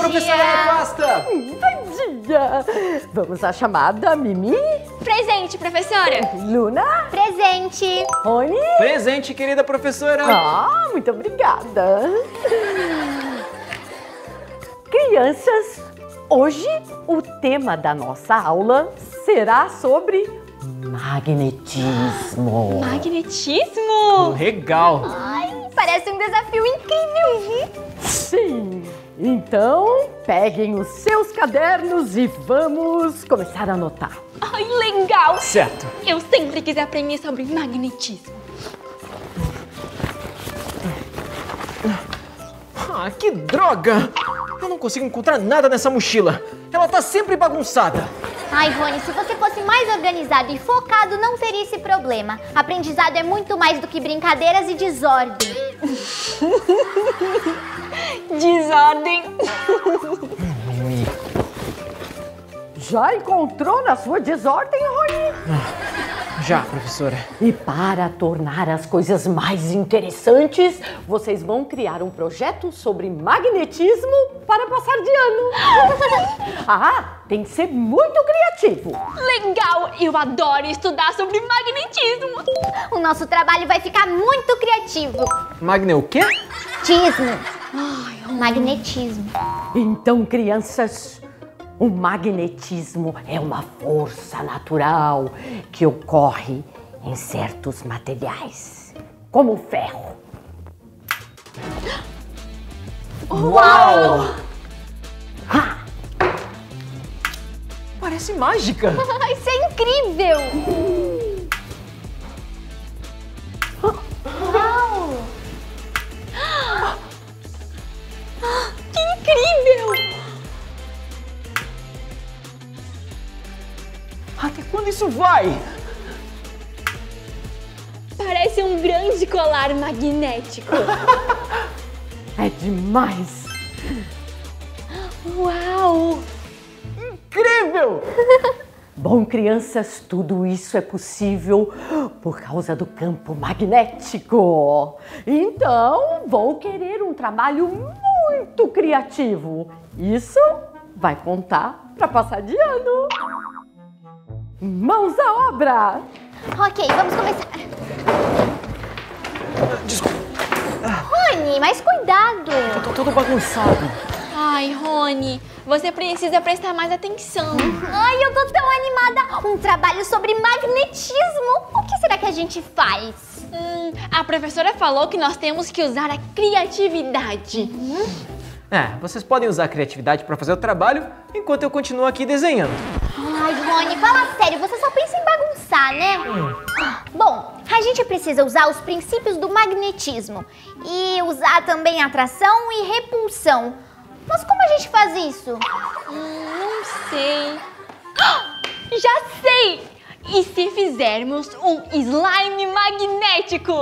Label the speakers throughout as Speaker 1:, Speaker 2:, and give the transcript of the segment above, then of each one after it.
Speaker 1: professora. Nefasta!
Speaker 2: Bom dia! Vamos à chamada, Mimi,
Speaker 3: Presente, professora.
Speaker 2: Luna,
Speaker 3: Presente.
Speaker 2: Rony.
Speaker 1: Presente, querida professora!
Speaker 2: Ah, muito obrigada. Crianças, hoje o tema da nossa aula será sobre magnetismo.
Speaker 3: Magnetismo.
Speaker 1: Legal!
Speaker 3: Ai, parece um desafio incrível.
Speaker 2: Sim, então peguem os seus cadernos e vamos começar a anotar.
Speaker 3: Ai, legal.
Speaker 1: Certo!
Speaker 3: Eu sempre quis aprender sobre magnetismo.
Speaker 1: Ah, que droga! Eu não consigo encontrar nada nessa mochila. Ela tá sempre bagunçada.
Speaker 4: Ai, Rony, se você fosse mais organizado e focado, não teria esse problema. Aprendizado é muito mais do que brincadeiras e desordem.
Speaker 3: Desordem.
Speaker 2: Já encontrou na sua desordem, Rony?
Speaker 1: Já, professora.
Speaker 2: E para tornar as coisas mais interessantes, vocês vão criar um projeto sobre magnetismo para passar de ano. ah, tem que ser muito criativo.
Speaker 3: Legal. Eu adoro estudar sobre magnetismo.
Speaker 4: O nosso trabalho vai ficar muito criativo.
Speaker 1: Magne o quê?
Speaker 4: Tismo. Magnetismo.
Speaker 2: Então, crianças, o magnetismo é uma força natural que ocorre em certos materiais, como o ferro.
Speaker 1: Uau!
Speaker 2: Ah,
Speaker 1: Parece mágica!
Speaker 4: Isso é incrível!
Speaker 1: Vai?
Speaker 3: Parece um grande colar magnético.
Speaker 2: é demais!
Speaker 3: Uau.
Speaker 1: Incrível!
Speaker 2: Bom, crianças, tudo isso é possível por causa do campo magnético. Então, vou querer um trabalho muito criativo. Isso vai contar para passar de ano. Mãos à obra!
Speaker 4: Ok, vamos começar.
Speaker 1: Desculpa,
Speaker 4: Rony, mas cuidado!
Speaker 1: eu tô todo bagunçado.
Speaker 3: Ai, Rony, você precisa prestar mais atenção.
Speaker 4: Ai, eu tô tão animada! Um trabalho sobre magnetismo! O que será que a gente faz?
Speaker 3: Hum, a professora falou que nós temos que usar a criatividade.
Speaker 1: É, vocês podem usar a criatividade pra fazer o trabalho enquanto eu continuo aqui desenhando.
Speaker 4: Rony, fala sério, você só pensa em bagunçar, né? Bom, a gente precisa usar os princípios do magnetismo e usar também atração e repulsão. Mas como a gente faz isso?
Speaker 3: Hum, não sei. Já sei! E se fizermos um slime magnético?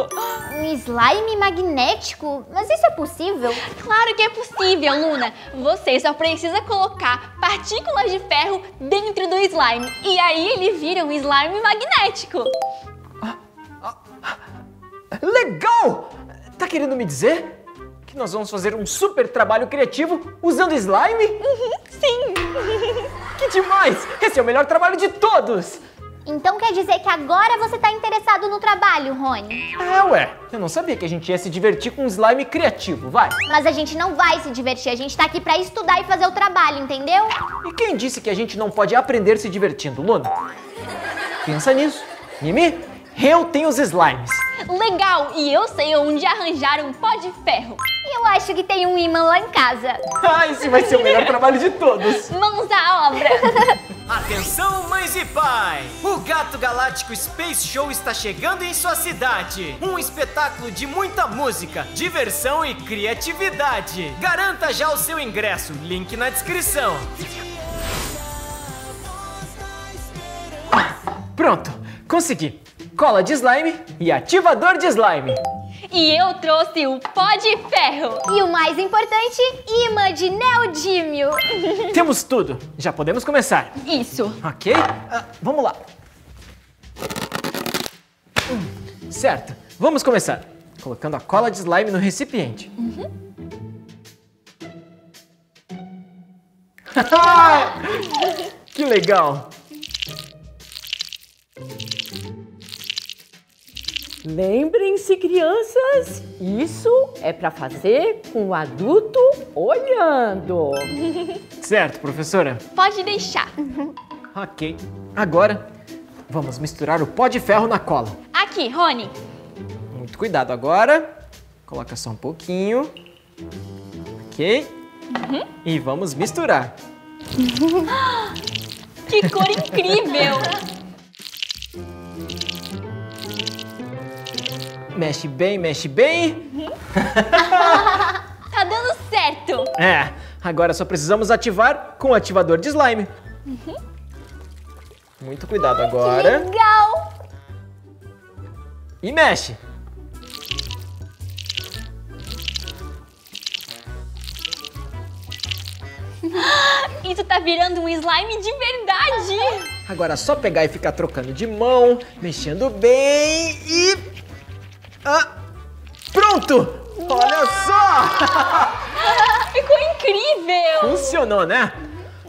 Speaker 4: Um slime magnético? Mas isso é possível?
Speaker 3: Claro que é possível, Luna. Você só precisa colocar partículas de ferro dentro do slime. E aí ele vira um slime magnético.
Speaker 1: Legal! Tá querendo me dizer que nós vamos fazer um super trabalho criativo usando slime?
Speaker 3: Sim!
Speaker 1: Que demais! Esse é o melhor trabalho de todos!
Speaker 4: Então quer dizer que agora você tá interessado no trabalho, Rony?
Speaker 1: É, ué, eu não sabia que a gente ia se divertir com um slime criativo, vai!
Speaker 4: Mas a gente não vai se divertir, a gente tá aqui pra estudar e fazer o trabalho, entendeu?
Speaker 1: E quem disse que a gente não pode aprender se divertindo, Luna? Pensa nisso. Mimi, eu tenho os slimes.
Speaker 3: Legal! E eu sei onde arranjar um pó de ferro.
Speaker 4: Eu acho que tem um imã lá em casa.
Speaker 1: Ah, esse vai ser o melhor trabalho de todos.
Speaker 3: Mãos à obra!
Speaker 5: Atenção, mães e pais! O Gato Galáctico Space Show está chegando em sua cidade. Um espetáculo de muita música, diversão e criatividade. Garanta já o seu ingresso, link na descrição.
Speaker 1: Pronto, consegui. Cola de slime e ativador de slime.
Speaker 3: E eu trouxe o pó de ferro.
Speaker 4: E o mais importante, imã de neodímio.
Speaker 1: Temos tudo. Já podemos começar.
Speaker 3: Isso.
Speaker 1: Ok? Ah, vamos lá. Hum, certo, vamos começar. Colocando a cola de slime no recipiente. que legal!
Speaker 2: Lembrem-se, crianças, isso é para fazer com o adulto olhando.
Speaker 1: Certo, professora?
Speaker 3: Pode deixar.
Speaker 1: Ok. Agora, vamos misturar o pó de ferro na cola.
Speaker 3: Aqui, Rony.
Speaker 1: Muito cuidado agora. Coloca só um pouquinho. Ok. E vamos misturar.
Speaker 3: Que cor incrível!
Speaker 1: Mexe bem, mexe bem.
Speaker 3: Tá dando certo!
Speaker 1: É, agora só precisamos ativar com o ativador de slime. Muito cuidado agora.
Speaker 4: Legal!
Speaker 1: E mexe.
Speaker 3: Isso tá virando um slime de verdade!
Speaker 1: Agora é só pegar e ficar trocando de mão, mexendo bem e. Ah, pronto! Olha só!
Speaker 3: Ficou incrível!
Speaker 1: Funcionou, né?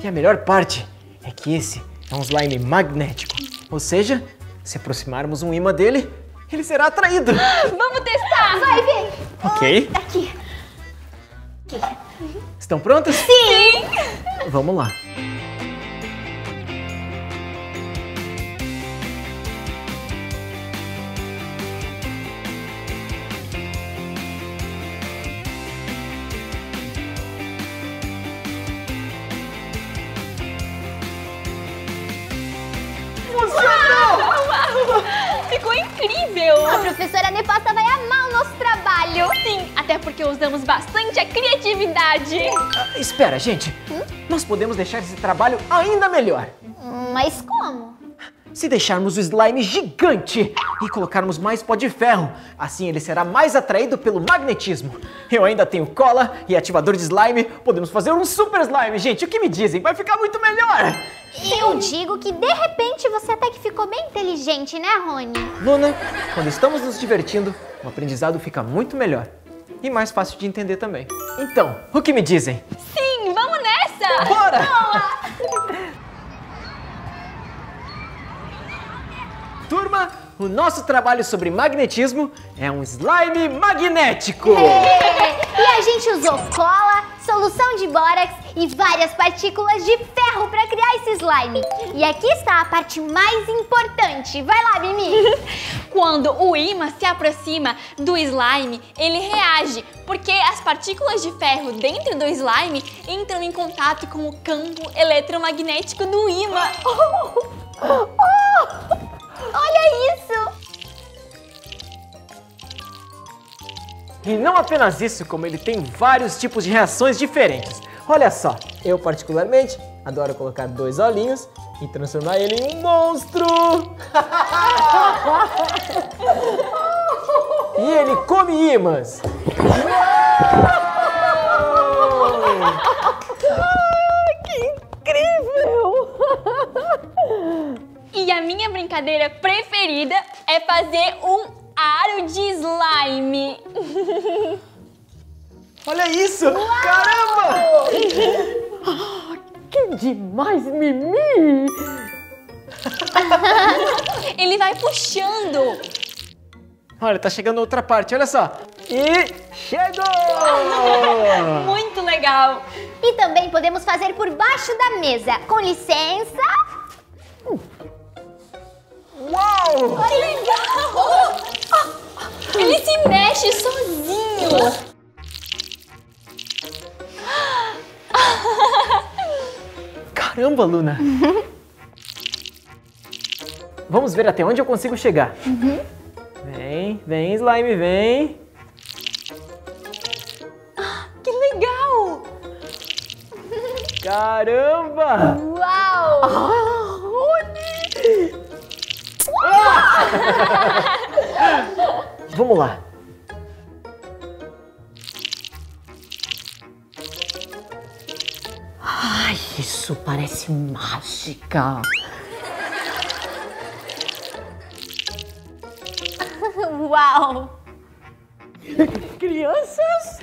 Speaker 1: E a melhor parte é que esse é um slime magnético. Ou seja, se aproximarmos um imã dele, ele será atraído.
Speaker 3: Vamos testar!
Speaker 4: Vai, vem!
Speaker 1: Ok?
Speaker 4: Aqui.
Speaker 1: Estão prontos?
Speaker 3: Sim!
Speaker 1: Vamos lá.
Speaker 3: Incrível!
Speaker 4: A professora Neposta vai amar o nosso trabalho.
Speaker 3: Sim, até porque usamos bastante a criatividade.
Speaker 1: Ah, espera, gente. Nós podemos deixar esse trabalho ainda melhor.
Speaker 4: Mas como?
Speaker 1: Se deixarmos o slime gigante e colocarmos mais pó de ferro, assim ele será mais atraído pelo magnetismo. Eu ainda tenho cola e ativador de slime, podemos fazer um super slime, gente. O que me dizem? Vai ficar muito melhor!
Speaker 4: Eu digo que de repente você até que ficou bem inteligente, né, Rony?
Speaker 1: Luna, quando estamos nos divertindo, o aprendizado fica muito melhor. E mais fácil de entender também. Então, o que me dizem?
Speaker 3: Sim, vamos nessa!
Speaker 1: Bora! Turma, o nosso trabalho sobre magnetismo é um slime magnético!
Speaker 4: E a gente usou cola, solução de bórax e várias partículas de ferro para criar esse slime. E aqui está a parte mais importante. Vai lá, Mimi.
Speaker 3: Quando o ímã se aproxima do slime, ele reage, porque as partículas de ferro dentro do slime entram em contato com o campo eletromagnético do ímã.
Speaker 4: Olha isso.
Speaker 1: E não apenas isso, como ele tem vários tipos de reações diferentes. Olha só, eu particularmente adoro colocar dois olhinhos e transformar ele em um monstro! e ele come imãs!
Speaker 3: minha brincadeira preferida é fazer um aro de slime.
Speaker 1: Olha isso! Caramba!
Speaker 2: Que demais, Mimi!
Speaker 3: Ele vai puxando.
Speaker 1: Olha, tá chegando outra parte, olha só! E chegou!
Speaker 3: Muito legal.
Speaker 4: E também podemos fazer por baixo da mesa. Com licença.
Speaker 1: Uau!
Speaker 3: Que legal! Ele se mexe sozinho.
Speaker 1: Caramba, Luna! Vamos ver até onde eu consigo chegar. Vem, vem, slime, vem.
Speaker 3: Que legal!
Speaker 1: Caramba!
Speaker 4: Uau!
Speaker 1: Vamos lá.
Speaker 2: Ai, isso parece mágica.
Speaker 4: Uau!
Speaker 2: Crianças,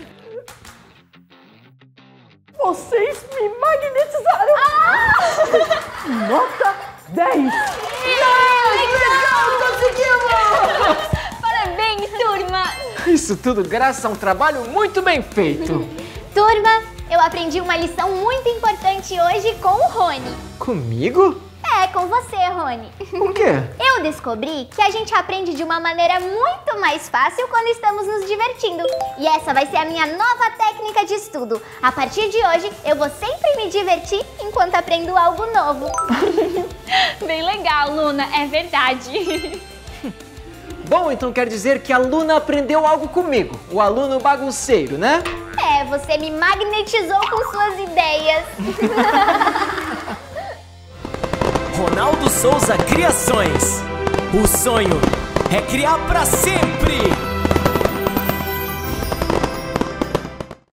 Speaker 2: Vocês me magnetizaram! Nota 10!
Speaker 3: Parabéns, turma!
Speaker 1: Isso tudo graças a um trabalho muito bem feito.
Speaker 4: Turma, eu aprendi uma lição muito importante hoje com o Rony.
Speaker 1: Comigo?
Speaker 4: É, com você, Rony.
Speaker 1: O quê?
Speaker 4: Eu descobri que a gente aprende de uma maneira muito mais fácil quando estamos nos divertindo. E essa vai ser a minha nova técnica de estudo. A partir de hoje, eu vou sempre me divertir enquanto aprendo algo novo.
Speaker 3: Bem legal, Luna, é verdade.
Speaker 1: Bom, então quer dizer que a Luna aprendeu algo comigo, o aluno bagunceiro, né?
Speaker 4: É, você me magnetizou com suas ideias.
Speaker 5: Ronaldo Souza Criações. O sonho é criar pra sempre.